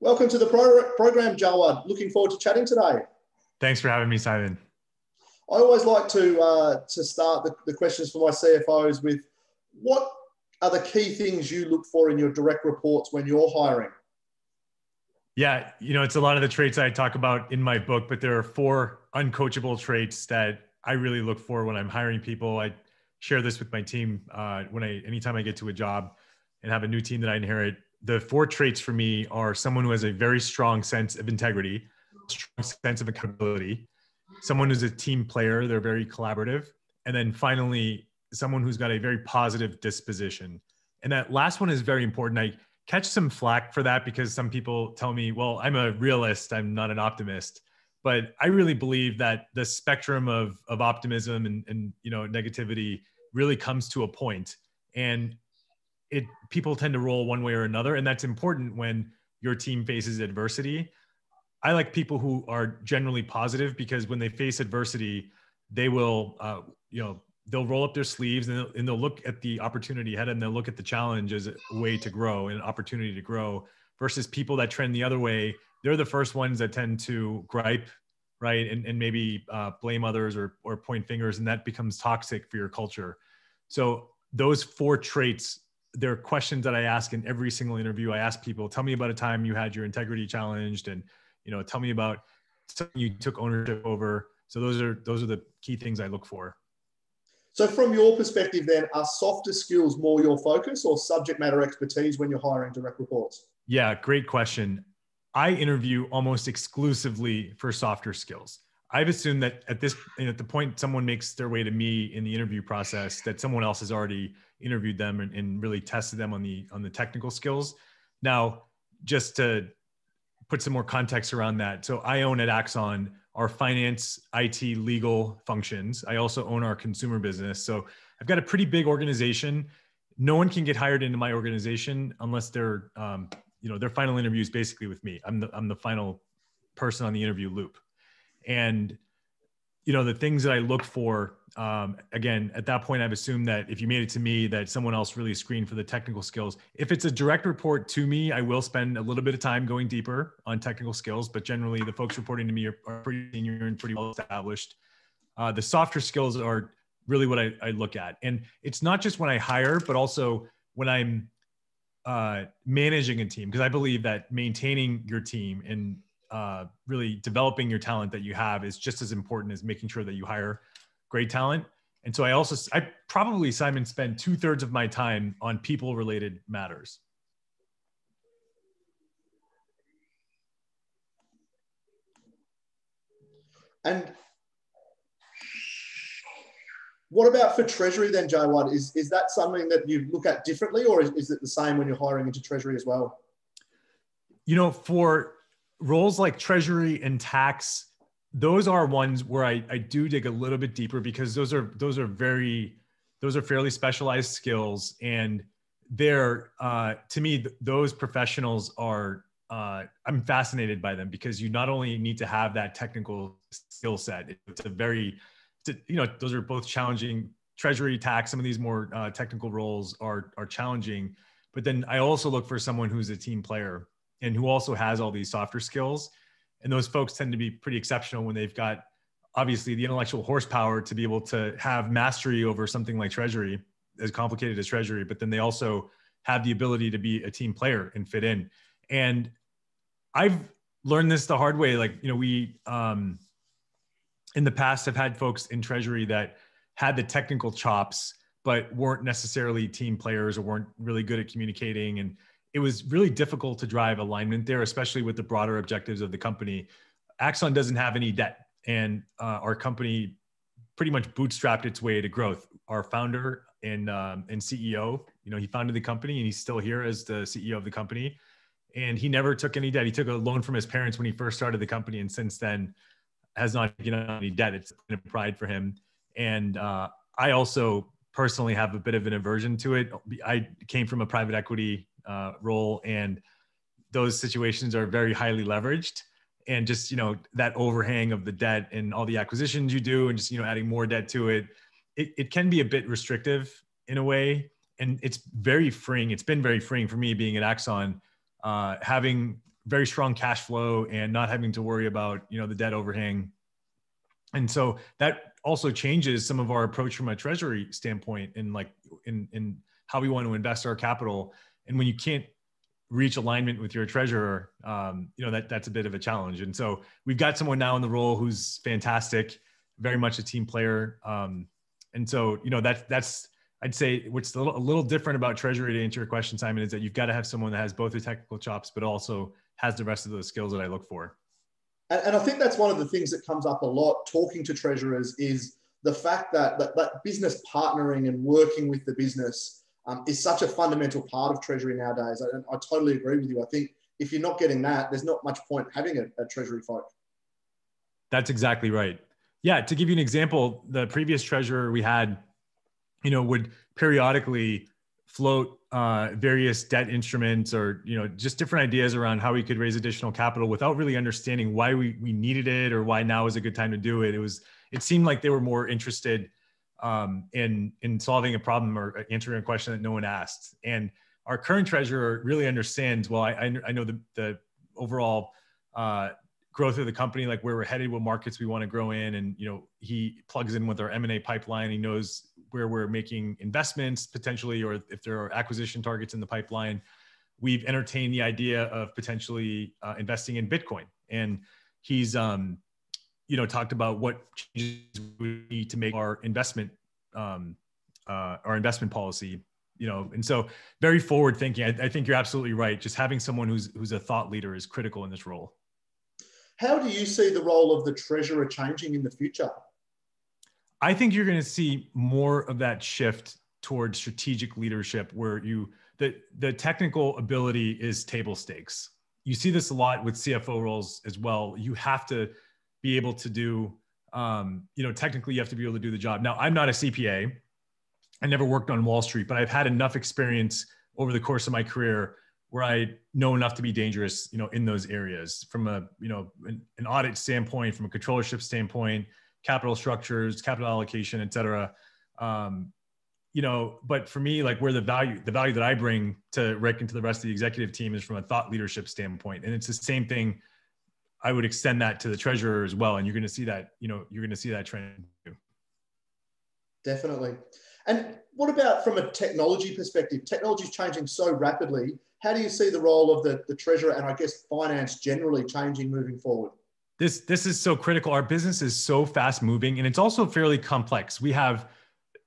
Welcome to the pro- program, Jawad. Looking forward to chatting today. Thanks for having me, Simon. I always like to uh, to start the, the questions for my CFOs with what are the key things you look for in your direct reports when you're hiring? Yeah, you know, it's a lot of the traits I talk about in my book, but there are four uncoachable traits that I really look for when I'm hiring people. I share this with my team uh, when I anytime I get to a job and have a new team that I inherit. The four traits for me are someone who has a very strong sense of integrity, strong sense of accountability, someone who's a team player, they're very collaborative, and then finally someone who's got a very positive disposition. And that last one is very important. I catch some flack for that because some people tell me, well, I'm a realist, I'm not an optimist. But I really believe that the spectrum of, of optimism and, and you know negativity really comes to a point. And it people tend to roll one way or another. And that's important when your team faces adversity. I like people who are generally positive because when they face adversity, they will, uh, you know, they'll roll up their sleeves and they'll, and they'll look at the opportunity ahead and they'll look at the challenge as a way to grow and an opportunity to grow versus people that trend the other way they're the first ones that tend to gripe right and, and maybe uh, blame others or, or point fingers and that becomes toxic for your culture so those four traits there are questions that i ask in every single interview i ask people tell me about a time you had your integrity challenged and you know tell me about something you took ownership over so those are those are the key things i look for so, from your perspective, then, are softer skills more your focus or subject matter expertise when you're hiring direct reports? Yeah, great question. I interview almost exclusively for softer skills. I've assumed that at this, at the point someone makes their way to me in the interview process, that someone else has already interviewed them and, and really tested them on the on the technical skills. Now, just to put some more context around that, so I own at Axon our finance, IT, legal functions. I also own our consumer business. So I've got a pretty big organization. No one can get hired into my organization unless they're, um, you know, their final interview is basically with me. I'm the, I'm the final person on the interview loop. And you know the things that i look for um, again at that point i've assumed that if you made it to me that someone else really screened for the technical skills. If it's a direct report to me i will spend a little bit of time going deeper on technical skills but generally the folks reporting to me are, are pretty senior and pretty well established. Uh, the softer skills are really what I, I, look at. And it's not just when i hire but also when i'm uh, managing a team because i believe that maintaining your team and uh, really developing your talent that you have is just as important as making sure that you hire great talent. And so I also, I probably, Simon, spend two thirds of my time on people related matters. And what about for Treasury then, Jawad? Is, is that something that you look at differently or is, is it the same when you're hiring into Treasury as well? You know, for roles like treasury and tax those are ones where I, I do dig a little bit deeper because those are those are very those are fairly specialized skills. And they're uh, to me th- those professionals are uh, i'm fascinated by them because you not only need to have that technical skill set it's a very it's a, you know those are both challenging. Treasury tax some of these more uh, technical roles are are challenging. But then i also look for someone who's a team player and who also has all these softer skills. And those folks tend to be pretty exceptional when they've got obviously the intellectual horsepower to be able to have mastery over something like treasury, as complicated as treasury, but then they also have the ability to be a team player and fit in. And I've learned this the hard way. Like, you know, we um, in the past have had folks in treasury that had the technical chops, but weren't necessarily team players or weren't really good at communicating. And it was really difficult to drive alignment there, especially with the broader objectives of the company. Axon doesn't have any debt, and uh, our company pretty much bootstrapped its way to growth. Our founder and um, and CEO, you know, he founded the company, and he's still here as the CEO of the company. And he never took any debt. He took a loan from his parents when he first started the company, and since then has not taken any debt. It's been a pride for him. And uh, I also personally have a bit of an aversion to it. I came from a private equity uh, role and those situations are very highly leveraged. And just you know that overhang of the debt and all the acquisitions you do and just you know adding more debt to it it, it can be a bit restrictive in a way. And it's very freeing. It's been very freeing for me being at axon uh, having very strong cash flow and not having to worry about you know the debt overhang. And so that also changes some of our approach from a treasury standpoint in like in in how we want to invest our capital and when you can't reach alignment with your treasurer um, you know that that's a bit of a challenge. And so we've got someone now in the role who's fantastic very much a team player. Um, and so you know that's that's i'd say what's a little, a little different about treasury to answer your question simon is that you've got to have someone that has both the technical chops but also has the rest of those skills that i look for. And, and I think that's one of the things that comes up a lot talking to treasurers is the fact that that, that business partnering and working with the business um, is such a fundamental part of treasury nowadays. And I, I, totally agree with you. I think if you're not getting that, there's not much point having a, a treasury folk. That's exactly right. Yeah, to give you an example, the previous treasurer we had, you know, would periodically float uh, various debt instruments or you know just different ideas around how we could raise additional capital without really understanding why we, we needed it or why now is a good time to do it it was it seemed like they were more interested um, in in solving a problem or answering a question that no one asked. And our current treasurer really understands well i, I know the, the overall uh, growth of the company like where we're headed what markets we want to grow in. And you know he plugs in with our m&a pipeline. He knows where we're making investments potentially, or if there are acquisition targets in the pipeline. We've entertained the idea of potentially uh, investing in Bitcoin, and he's, um, you know, talked about what changes we need to make our investment, um, uh, our investment policy. You know, and so very forward thinking. I, I think you're absolutely right. Just having someone who's who's a thought leader is critical in this role. How do you see the role of the treasurer changing in the future? I think you're going to see more of that shift towards strategic leadership where you the the technical ability is table stakes. You see this a lot with CFO roles as well. You have to be able to do um, you know technically you have to be able to do the job. Now I'm not a CPA. I never worked on Wall Street, but I've had enough experience over the course of my career where I know enough to be dangerous, you know, in those areas from a, you know, an, an audit standpoint, from a controllership standpoint, capital structures, capital allocation, et cetera. Um, you know, but for me, like where the value, the value that I bring to Rick and to the rest of the executive team is from a thought leadership standpoint. And it's the same thing. I would extend that to the treasurer as well. And you're going to see that, you know, you're going to see that trend too. Definitely. And what about from a technology perspective? Technology is changing so rapidly. How do you see the role of the, the treasurer and I guess finance generally changing moving forward? this this is so critical our business is so fast moving and it's also fairly complex we have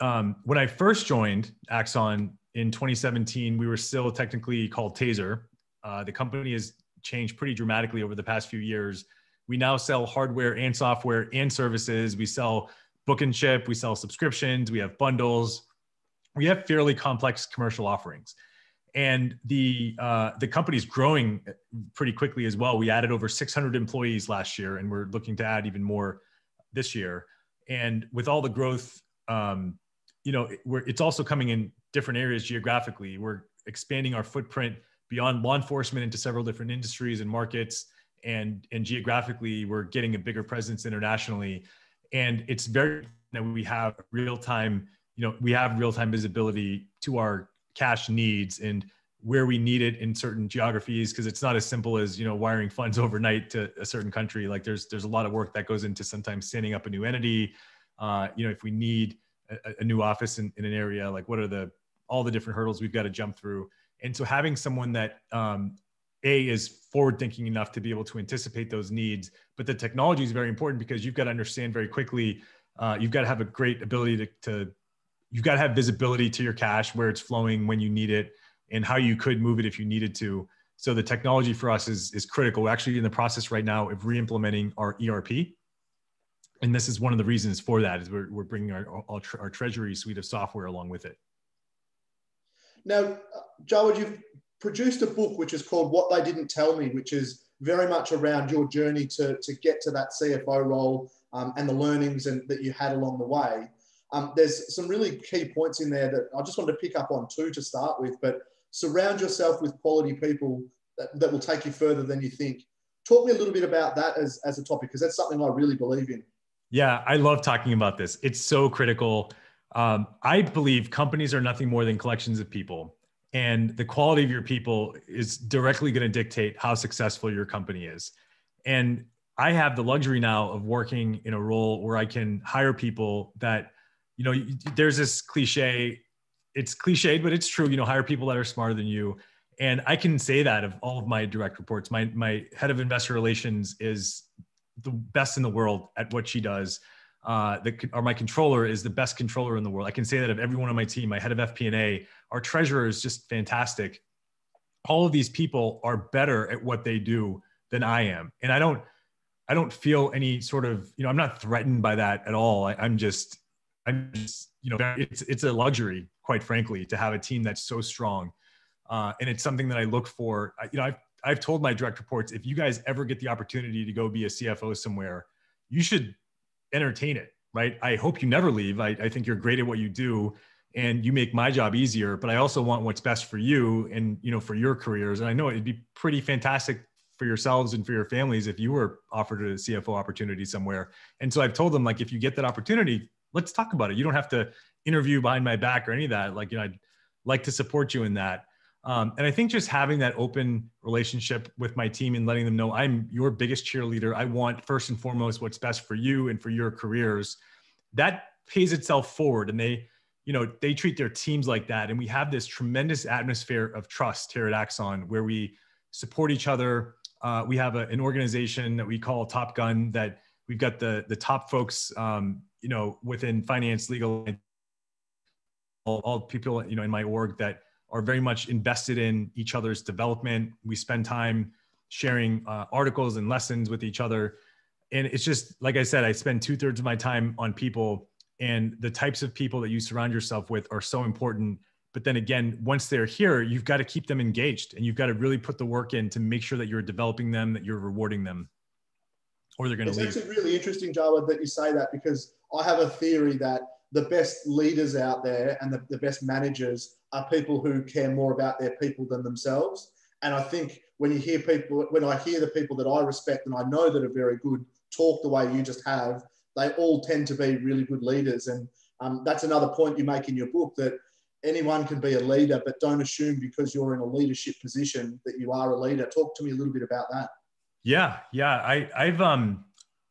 um, when i first joined axon in 2017 we were still technically called taser uh, the company has changed pretty dramatically over the past few years we now sell hardware and software and services we sell book and ship we sell subscriptions we have bundles we have fairly complex commercial offerings and the uh, the company's growing pretty quickly as well. We added over 600 employees last year, and we're looking to add even more this year. And with all the growth, um, you know, we're, it's also coming in different areas geographically. We're expanding our footprint beyond law enforcement into several different industries and markets, and and geographically, we're getting a bigger presence internationally. And it's very that we have real time, you know, we have real time visibility to our cash needs and where we need it in certain geographies because it's not as simple as you know wiring funds overnight to a certain country. Like there's there's a lot of work that goes into sometimes standing up a new entity. Uh, you know if we need a, a new office in, in, an area like what are the all the different hurdles we've got to jump through and so having someone that um, a is forward thinking enough to be able to anticipate those needs but the technology is very important because you've got to understand very quickly uh, you've got to have a great ability to, to you've got to have visibility to your cash where it's flowing when you need it and how you could move it if you needed to. So the technology for us is, is critical. We're actually in the process right now of re-implementing our erp and this is one of the reasons for that is we're, we're bringing our, our, our treasury suite of software along with it now Jawad, you've produced a book which is called what they didn't tell me which is very much around your journey to, to get to that cfo role um, and the learnings and, that you had along the way um, there's some really key points in there that I just wanted to pick up on two to start with, but surround yourself with quality people that, that will take you further than you think. Talk me a little bit about that as, as a topic, because that's something I really believe in. Yeah, I love talking about this. It's so critical. Um, I believe companies are nothing more than collections of people. and the quality of your people is directly going to dictate how successful your company is. And i have the luxury now of working in a role where i can hire people that you know there's this cliche it's cliched but it's true you know hire people that are smarter than you. And i can say that of all of my direct reports. My my head of investor relations is the best in the world at what she does uh, the, or my controller is the best controller in the world. I can say that of everyone on my team, my head of FP&A, our treasurer is just fantastic. All of these people are better at what they do than I am. And I don't, I don't feel any sort of, you know, I'm not threatened by that at all. I, am just, I'm just, you know, it's, it's a luxury, quite frankly, to have a team that's so strong. Uh, and it's something that I look for. I, you know, I've, I've told my direct reports, if you guys ever get the opportunity to go be a CFO somewhere, you should entertain it, right? I hope you never leave. I, I think you're great at what you do and you make my job easier, but I also want what's best for you and, you know, for your careers. And I know it'd be pretty fantastic for yourselves and for your families if you were offered a CFO opportunity somewhere. And so I've told them like, if you get that opportunity, let's talk about it. You don't have to interview behind my back or any of that. Like, you know, I'd like to support you in that. Um, and I think just having that open relationship with my team and letting them know I'm your biggest cheerleader. I want first and foremost what's best for you and for your careers. That pays itself forward. And they, you know, they treat their teams like that. And we have this tremendous atmosphere of trust here at Axon where we support each other. Uh, we have a, an organization that we call Top Gun that we've got the the top folks, um, you know, within finance, legal, all, all people, you know, in my org that are very much invested in each other's development. We spend time sharing uh, articles and lessons with each other. And it's just, like I said, I spend two thirds of my time on people, and the types of people that you surround yourself with are so important. But then again, once they're here, you've got to keep them engaged and you've got to really put the work in to make sure that you're developing them, that you're rewarding them, or they're going to leave. It's actually really interesting, Jawad, that you say that because I have a theory that the best leaders out there and the, the best managers are people who care more about their people than themselves. And I think when you hear people, when I hear the people that I respect and I know that are very good talk the way you just have, they all tend to be really good leaders. And um, that's another point you make in your book that anyone can be a leader, but don't assume because you're in a leadership position that you are a leader. Talk to me a little bit about that. Yeah, yeah. I, I've um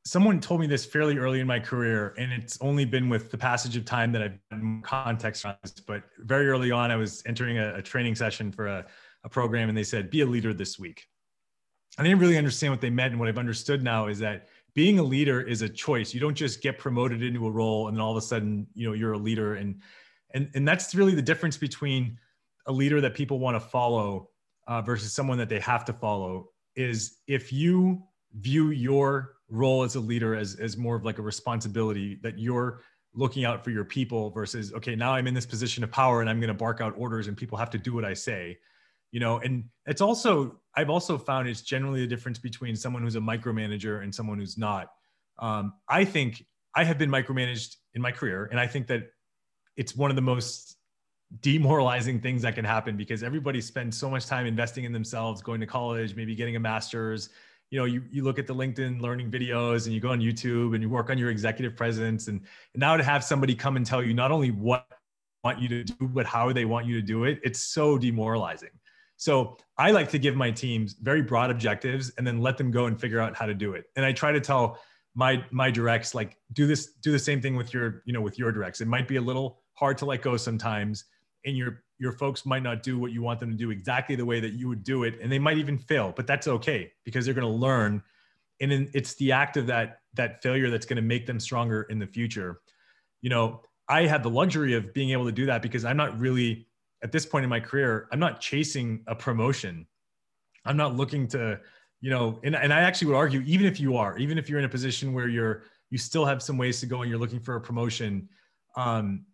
someone told me this fairly early in my career, and it's only been with the passage of time that I've had context on this. But very early on, I was entering a, a training session for a, a program, and they said, "Be a leader this week." I didn't really understand what they meant, and what I've understood now is that being a leader is a choice. You don't just get promoted into a role and then all of a sudden, you know, you're a leader, and and and that's really the difference between a leader that people want to follow uh, versus someone that they have to follow. Is if you view your role as a leader as, as more of like a responsibility that you're looking out for your people versus okay now i'm in this position of power and i'm going to bark out orders and people have to do what i say you know? And it's also i've also found it's generally the difference between someone who's a micromanager and someone who's not. Um, i think i have been micromanaged in my career and i think that it's one of the most demoralizing things that can happen because everybody spends so much time investing in themselves going to college maybe getting a master's you know you, you look at the linkedin learning videos and you go on youtube and you work on your executive presence and, and now to have somebody come and tell you not only what want you to do but how they want you to do it it's so demoralizing. So i like to give my teams very broad objectives and then let them go and figure out how to do it. And i try to tell my my directs like do this do the same thing with your you know with your directs. It might be a little hard to let go sometimes and your your folks might not do what you want them to do exactly the way that you would do it and they might even fail but that's okay because they're going to learn. And then it's the act of that that failure that's going to make them stronger in the future. You know i had the luxury of being able to do that because i'm not really at this point in my career i'm not chasing a promotion. I'm not looking to you know and, and i actually would argue even if you are even if you're in a position where you're you still have some ways to go and you're looking for a promotion um,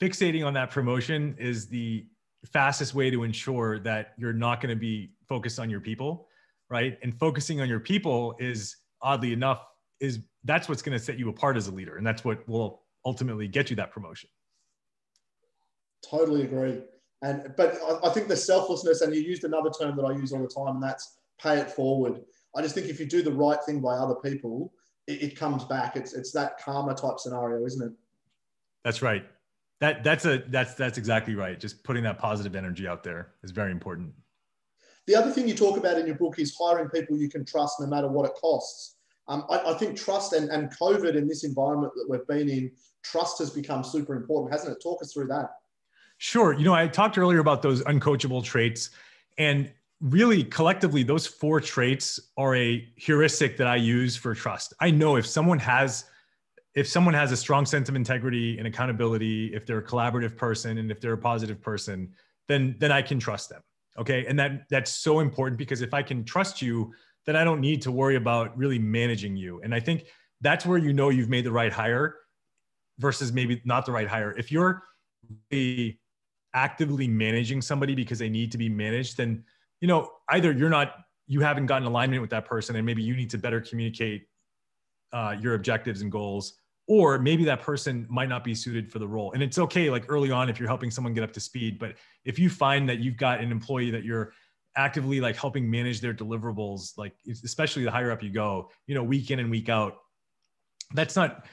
fixating on that promotion is the fastest way to ensure that you're not going to be focused on your people right? And focusing on your people is oddly enough is that's what's going to set you apart as a leader and that's what will ultimately get you that promotion. Totally agree. And but i, I think the selflessness and you used another term that i use all the time and that's pay it forward. I just think if you do the right thing by other people it, it comes back. It's it's that karma type scenario isn't it? That's right that that's a that's that's exactly right. Just putting that positive energy out there is very important. The other thing you talk about in your book is hiring people you can trust no matter what it costs. Um, I, I, think trust and, and COVID in this environment that we've been in, trust has become super important, hasn't it? Talk us through that. Sure. You know, I talked earlier about those uncoachable traits, and really collectively, those four traits are a heuristic that I use for trust. I know if someone has if someone has a strong sense of integrity and accountability, if they're a collaborative person and if they're a positive person, then then I can trust them. Okay. And that that's so important because if I can trust you, then I don't need to worry about really managing you. And I think that's where you know you've made the right hire versus maybe not the right hire. If you're really actively managing somebody because they need to be managed, then you know either you're not you haven't gotten alignment with that person and maybe you need to better communicate uh, your objectives and goals or maybe that person might not be suited for the role. And it's okay like early on if you're helping someone get up to speed but if you find that you've got an employee that you're actively like helping manage their deliverables like especially the higher up you go you know week in and week out that's not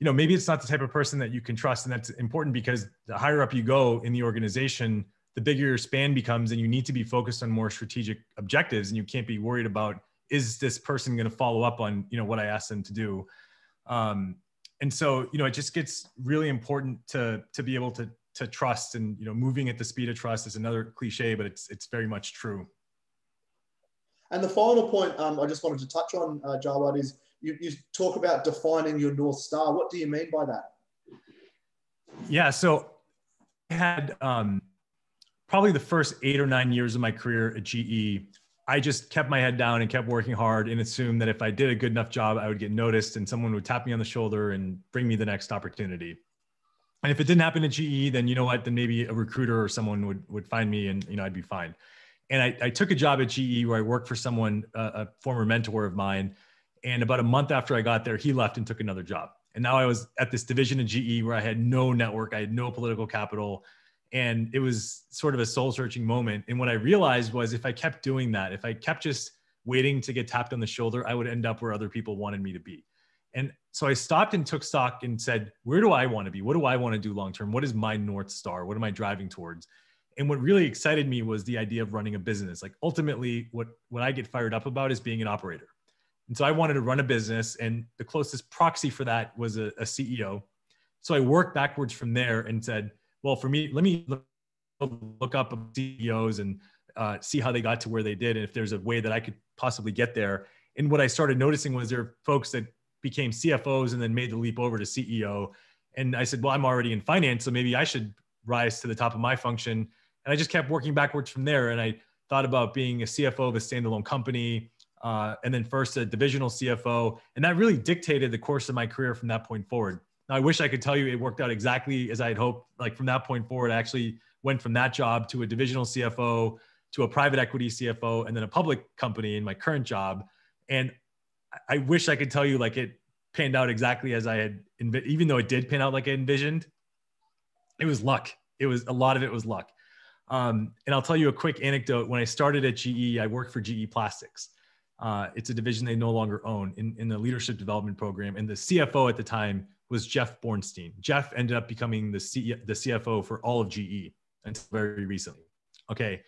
you know maybe it's not the type of person that you can trust. And that's important because the higher up you go in the organization the bigger your span becomes and you need to be focused on more strategic objectives and you can't be worried about is this person going to follow up on you know what i asked them to do? Um, and so you know it just gets really important to to be able to to trust and you know moving at the speed of trust is another cliche but it's it's very much true. And the final point um, i just wanted to touch on uh, Jawad, is you, you talk about defining your north star. What do you mean by that? Yeah so i had um, probably the first eight or nine years of my career at ge I just kept my head down and kept working hard and assumed that if I did a good enough job, I would get noticed and someone would tap me on the shoulder and bring me the next opportunity. And if it didn't happen at GE, then you know what? Then maybe a recruiter or someone would would find me and you know I'd be fine. And I, I took a job at GE where I worked for someone, a former mentor of mine. And about a month after I got there, he left and took another job. And now I was at this division of GE where I had no network, I had no political capital and it was sort of a soul searching moment. And what i realized was if i kept doing that if i kept just waiting to get tapped on the shoulder i would end up where other people wanted me to be. And so i stopped and took stock and said where do i want to be? What do i want to do long term what is my north star? What am i driving towards? And what really excited me was the idea of running a business. Like ultimately what what i get fired up about is being an operator. And so i wanted to run a business and the closest proxy for that was a, a ceo so i worked backwards from there and said well, for me, let me look up CEOs and uh, see how they got to where they did, and if there's a way that I could possibly get there. And what I started noticing was there are folks that became CFOs and then made the leap over to CEO. And I said, well, I'm already in finance, so maybe I should rise to the top of my function. And I just kept working backwards from there. And I thought about being a CFO of a standalone company, uh, and then first a divisional CFO. And that really dictated the course of my career from that point forward. Now, I wish I could tell you it worked out exactly as I had hoped. Like from that point forward, I actually went from that job to a divisional CFO, to a private equity CFO, and then a public company in my current job. And I wish I could tell you like it panned out exactly as I had, env- even though it did pan out like I envisioned. It was luck. It was a lot of it was luck. Um, and I'll tell you a quick anecdote. When I started at GE, I worked for GE Plastics. Uh, it's a division they no longer own in, in the leadership development program. And the CFO at the time was Jeff Bornstein. Jeff ended up becoming the, C- the CFO for all of GE until very recently. Okay.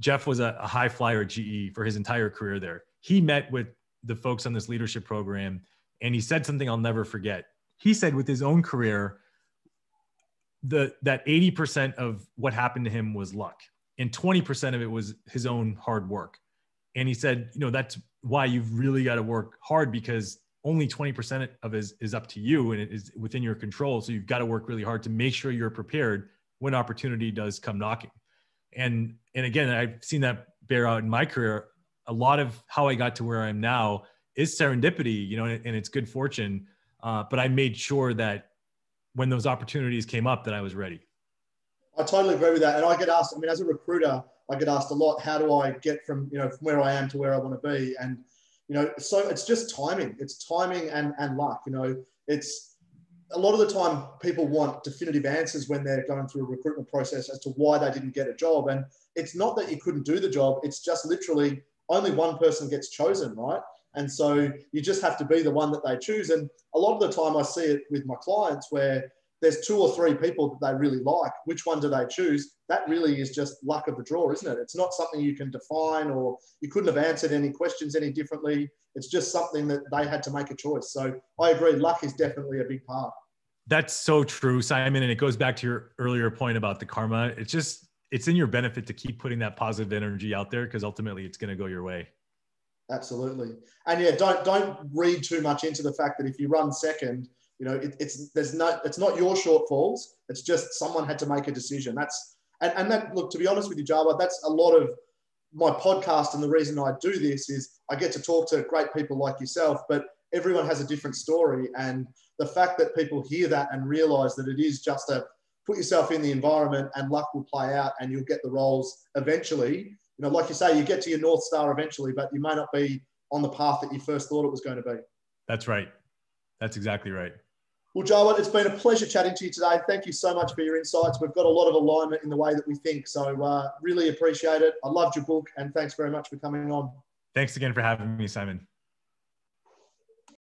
Jeff was a, a high flyer at GE for his entire career there. He met with the folks on this leadership program and he said something I'll never forget. He said with his own career, the that 80% of what happened to him was luck and 20% of it was his own hard work. And he said, you know, that's why you've really got to work hard because only 20% of it is, is up to you and it is within your control. So you've got to work really hard to make sure you're prepared when opportunity does come knocking. And, and again, I've seen that bear out in my career. A lot of how I got to where I am now is serendipity, you know, and, and it's good fortune. Uh, but I made sure that when those opportunities came up, that I was ready. I totally agree with that. And I get asked, I mean, as a recruiter, I get asked a lot, how do I get from, you know, from where I am to where I want to be? And you know, so it's just timing. It's timing and, and luck. You know, it's a lot of the time people want definitive answers when they're going through a recruitment process as to why they didn't get a job. And it's not that you couldn't do the job, it's just literally only one person gets chosen, right? And so you just have to be the one that they choose. And a lot of the time I see it with my clients where there's two or three people that they really like. Which one do they choose? That really is just luck of the draw, isn't it? It's not something you can define or you couldn't have answered any questions any differently. It's just something that they had to make a choice. So I agree, luck is definitely a big part. That's so true, Simon. And it goes back to your earlier point about the karma. It's just, it's in your benefit to keep putting that positive energy out there because ultimately it's going to go your way. Absolutely. And yeah, don't don't read too much into the fact that if you run second, you know, it, it's there's no it's not your shortfalls. It's just someone had to make a decision. That's and, and that look to be honest with you, Jawad, that's a lot of my podcast and the reason I do this is I get to talk to great people like yourself, but everyone has a different story. And the fact that people hear that and realize that it is just a put yourself in the environment and luck will play out and you'll get the roles eventually. You know, like you say, you get to your North Star eventually, but you may not be on the path that you first thought it was going to be. That's right. That's exactly right. Well, Joel, it's been a pleasure chatting to you today. Thank you so much for your insights. We've got a lot of alignment in the way that we think. So, uh, really appreciate it. I loved your book and thanks very much for coming on. Thanks again for having me, Simon.